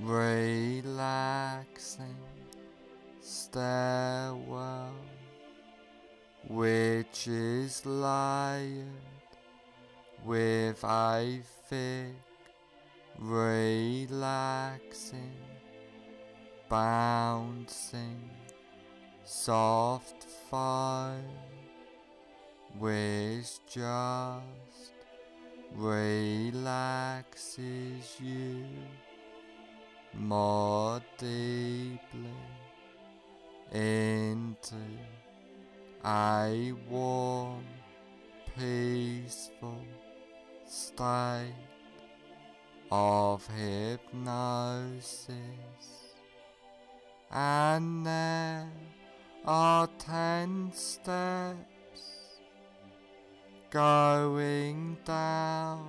relaxing stairwell which is layered with thick, relaxing, bouncing, soft foam which just relaxes you more deeply into a warm, peaceful state of hypnosis, and there are ten steps going down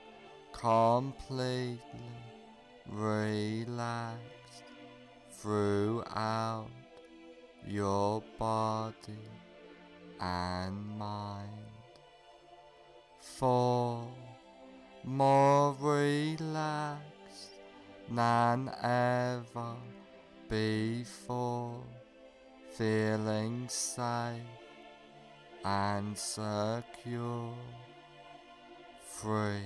completely relaxed throughout your body and mind. Four, more relaxed than ever before, feeling safe and secure, free,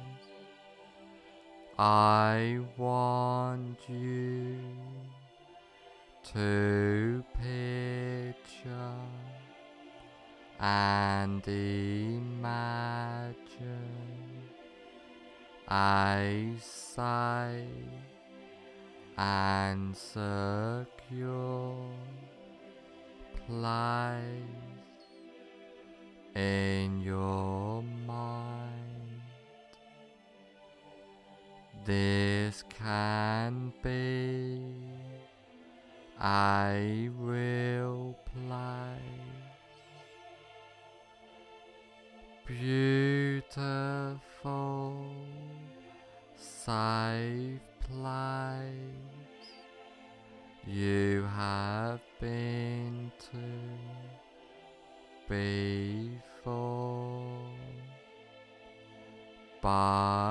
I want you to picture and imagine I safe and secure place in your mind. This can be. A real place, beautiful, safe place you have been to before, but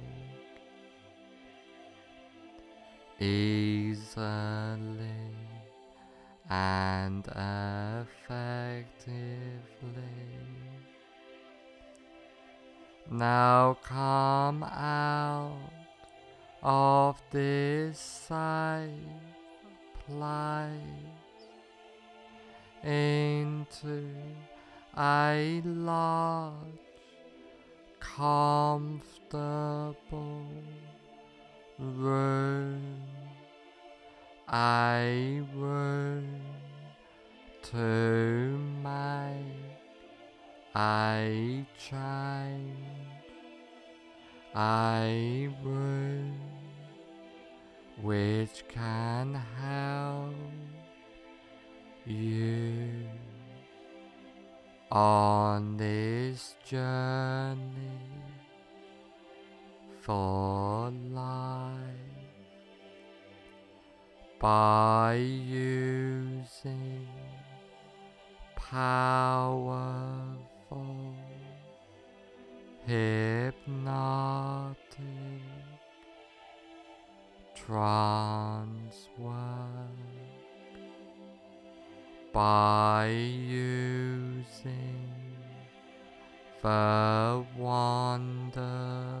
easily and effectively. Now come out of this safe place into a large, comfortable a room to my a change, a room which can help you on this journey by using powerful hypnotic trance work by using the wonderful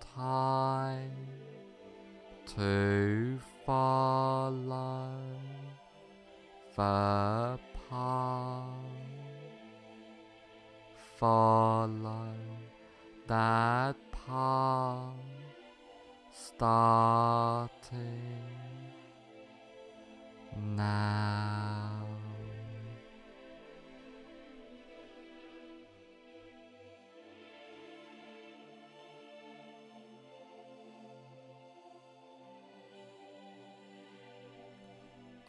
time to follow the path. Follow that path starting now.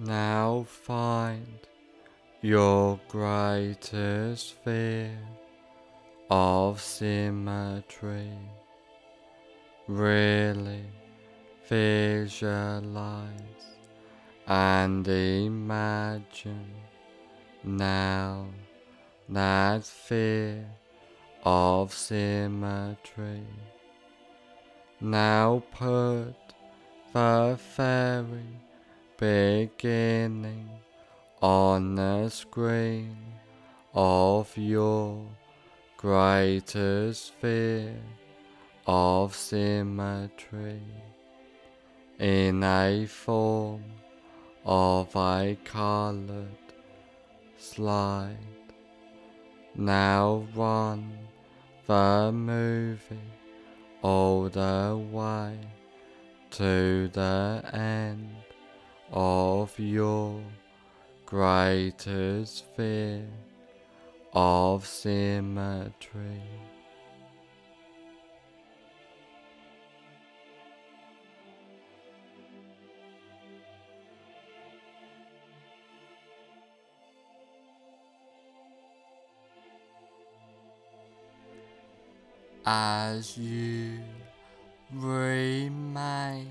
Now find your greatest fear of symmetry. Really visualize and imagine now that fear of symmetry. Now put the fairy beginning on the screen of your greatest fear of symmetry in a form of a colored slide. Now run the movie all the way to the end of your greatest fear of symmetry. As you remain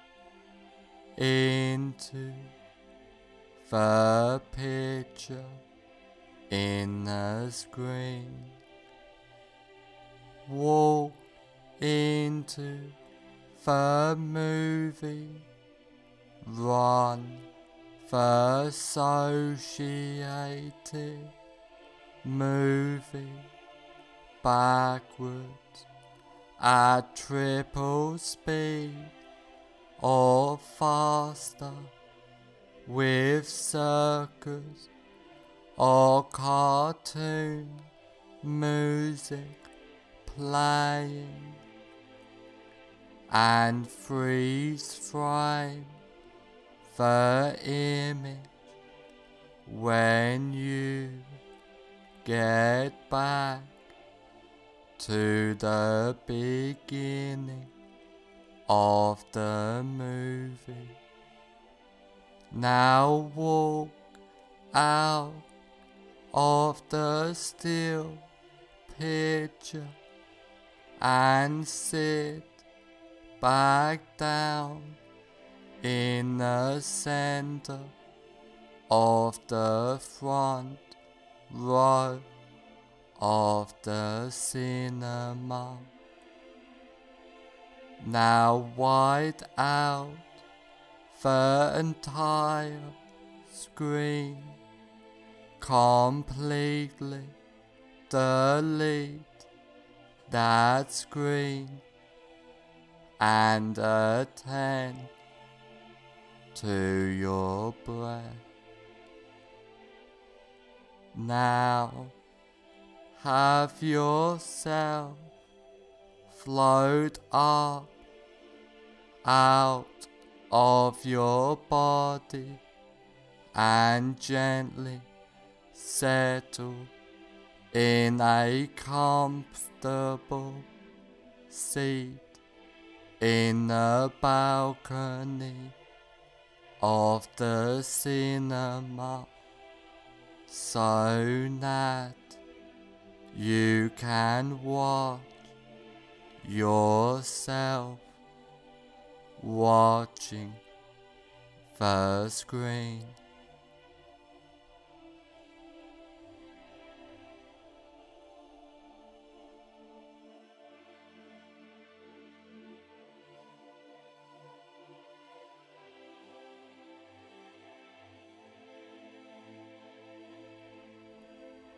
into the picture in the screen. Walk into the movie. Run the associated movie backwards at triple speed or faster with circus or cartoon music playing and freeze frame the image when you get back to the beginning of the movie. Now walk out of the still picture and sit back down in the center of the front row of the cinema. Now wide out the entire screen, completely delete that screen and attend to your breath. Now have yourself float up out of your body and gently settle in a comfortable seat in the balcony of the cinema. So that you can watch yourself watching the screen.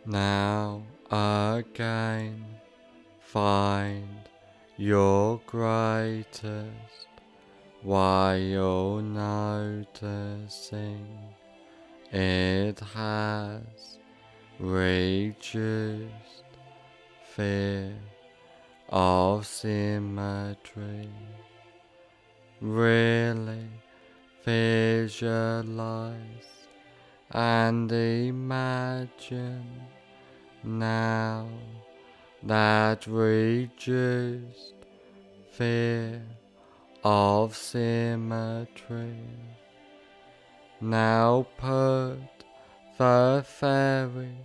Now again find your greatest while noticing it has reduced fear of symmetry. Really visualize and imagine now that reduced fear of symmetry. Now put the fairy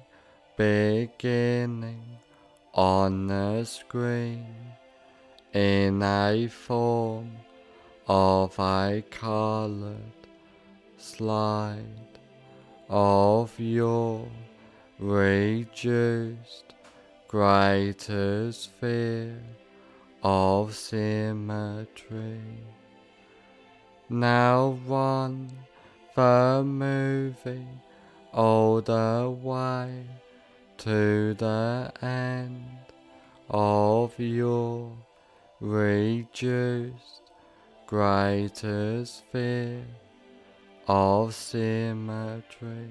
beginning on the screen in a form of a colored slide of your reduced greater sphere of symmetry. Now run the movie all the way to the end of your reduced greatest fear of symmetry.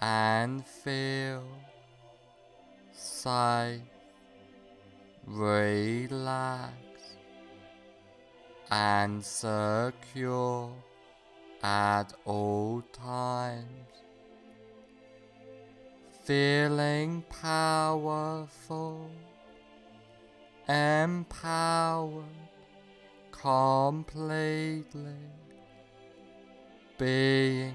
and feel safe, relaxed, and secure at all times. Feeling powerful, empowered completely, being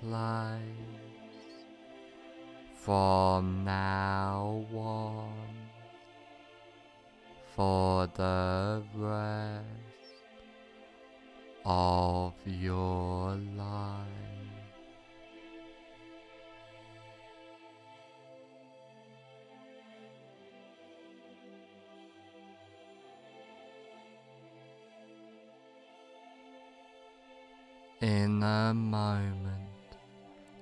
place from now on for the rest of your life. In a moment,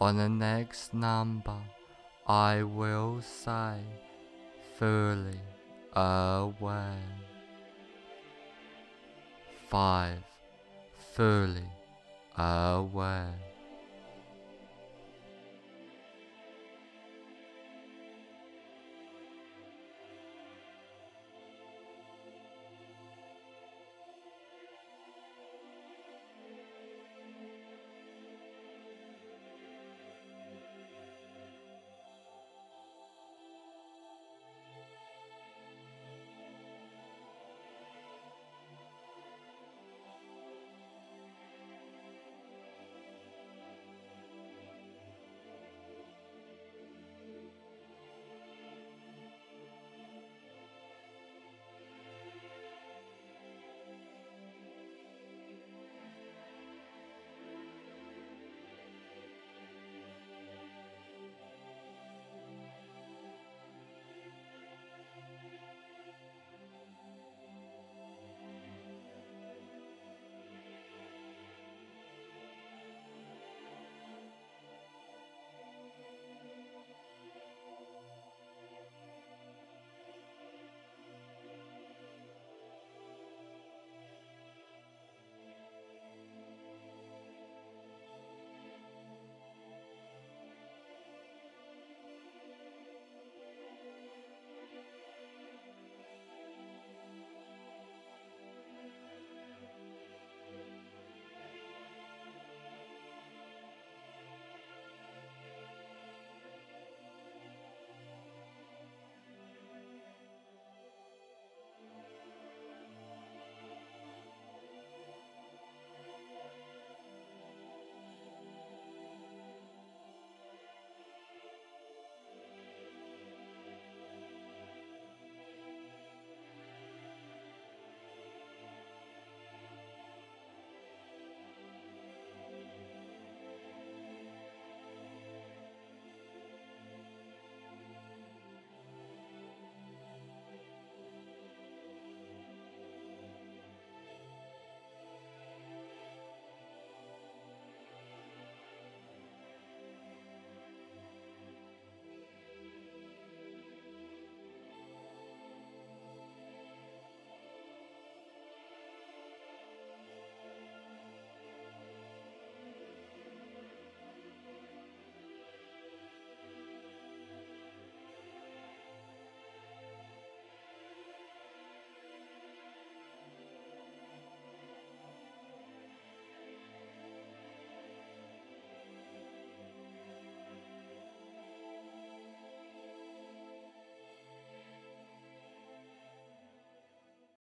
on the next number, I will say fully aware. Five, fully aware.